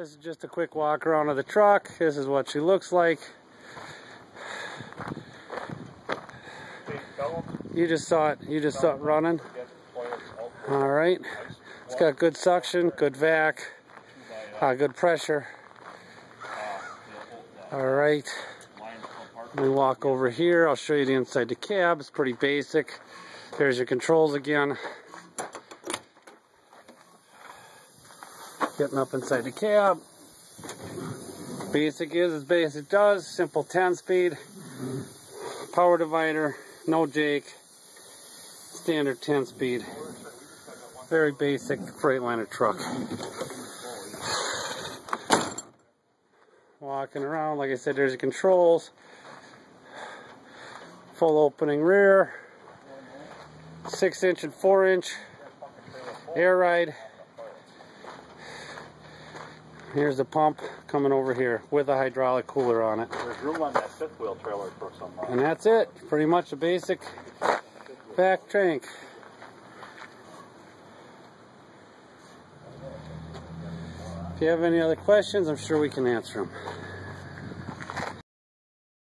This is just a quick walk around of the truck. This is what she looks like. You just saw it. You just saw it running. All right. It's got good suction, good vac, uh, good pressure. All right. Me walk over here. I'll show you the inside the cab. It's pretty basic. There's your controls again. Getting up inside the cab. Basic is as basic does. Simple 10 speed. Power divider. No Jake. Standard 10 speed. Very basic Freightliner truck. Walking around, like I said, there's the controls. Full opening rear. 6 inch and 4 inch air ride. Here's the pump coming over here with a hydraulic cooler on it. There's room on that fifth wheel trailer for some. Uh, And that's it. Pretty much a basic vac tank. If you have any other questions, I'm sure we can answer them.